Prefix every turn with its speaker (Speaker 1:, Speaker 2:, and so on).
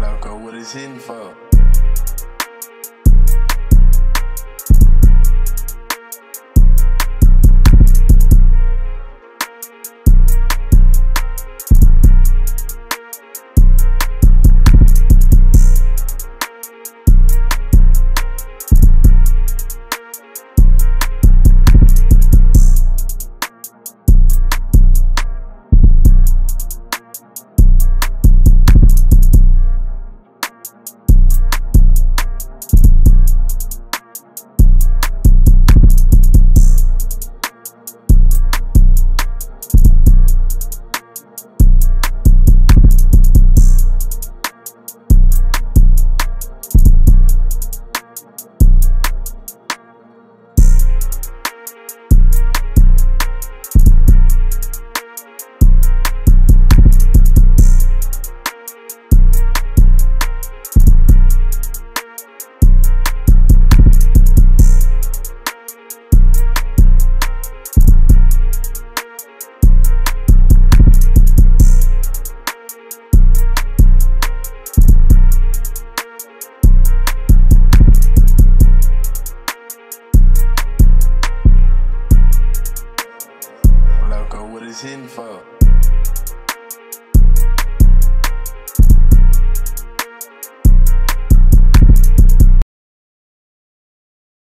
Speaker 1: Loco, what is hitting for? Loco, what is hitting for?